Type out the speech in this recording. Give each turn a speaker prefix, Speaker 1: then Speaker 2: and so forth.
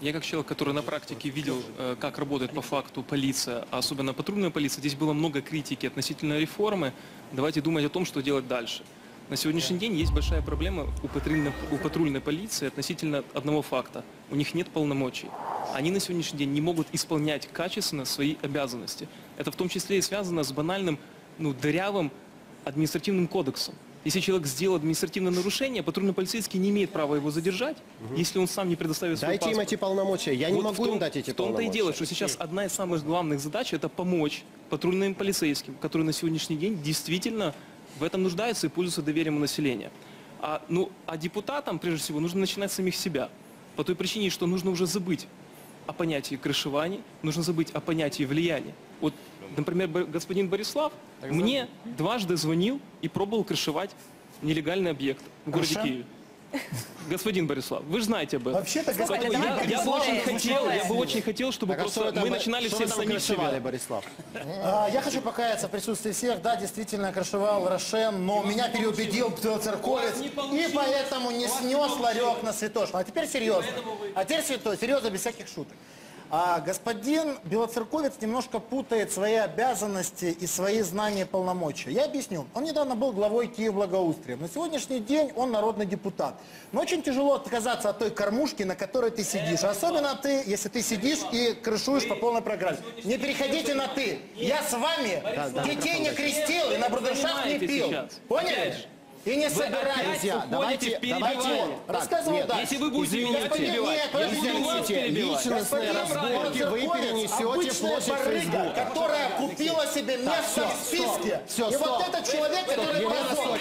Speaker 1: Я как человек, который на практике видел, э, как работает по факту полиция, а особенно патрульная полиция, здесь было много критики относительно реформы. Давайте думать о том, что делать дальше. На сегодняшний день есть большая проблема у патрульной, у патрульной полиции относительно одного факта. У них нет полномочий. Они на сегодняшний день не могут исполнять качественно свои обязанности. Это в том числе и связано с банальным, ну, дырявым административным кодексом. Если человек сделал административное нарушение, патрульно-полицейский не имеет права его задержать, если он сам не предоставит свой
Speaker 2: Дайте им
Speaker 1: паспорт.
Speaker 2: эти полномочия. Я не
Speaker 1: Вот
Speaker 2: могу
Speaker 1: в том,
Speaker 2: им дать эти
Speaker 1: В том-то и
Speaker 2: полномочия.
Speaker 1: дело, что сейчас одна из самых главных задач это помочь патрульным полицейским, которые на сегодняшний день действительно в этом нуждаются и пользуются доверием у населения. А, ну, а депутатам, прежде всего, нужно начинать с самих себя. По той причине, что нужно уже забыть о понятии крышевания, нужно забыть о понятии влияния. Вот, например, господин Борислав мне дважды звонил и пробовал крышевать нелегальный объект в городе
Speaker 3: Хорошо.
Speaker 1: Киеве. Господин Борислав, вы же знаете об этом.
Speaker 3: Вообще-то, господин
Speaker 1: я, я бы
Speaker 3: Борислав,
Speaker 1: очень хотел, я бы очень хотел, чтобы
Speaker 2: Так, а
Speaker 1: просто
Speaker 2: вы там,
Speaker 1: мы начинали все
Speaker 2: вы
Speaker 1: с
Speaker 2: там
Speaker 1: самих
Speaker 2: крышевали,
Speaker 1: себя.
Speaker 2: Борислав?
Speaker 3: А, Я хочу покаяться в присутствии всех. Да, действительно, крышевал Рошен, но меня переубедил церковец, и поэтому не снес ларек на святошину. А теперь серьезно. А теперь святой, серьезно, без всяких шуток. А господин Белоцерковец немножко путает свои обязанности и свои знания и полномочия. Я объясню. Он недавно был главой Киев Благоустрия. На сегодняшний день он народный депутат. Но очень тяжело отказаться от той кормушки, на которой ты сидишь. Особенно ты, если ты сидишь и крышуешь по полной программе. Не переходите на «ты». Я с вами детей не крестил и на брудершафт не пил. Поняли? И не собираюсь.
Speaker 1: уходите
Speaker 2: давайте, давайте,
Speaker 3: Рассказывал дальше.
Speaker 1: Если вы будете меня перебивать,
Speaker 3: нет,
Speaker 1: я буду вас перебивать.
Speaker 2: личностные разборки вы перенесете в площадь Фейсбука.
Speaker 3: которая купила себе место в списке. и вот этот человек, который позор.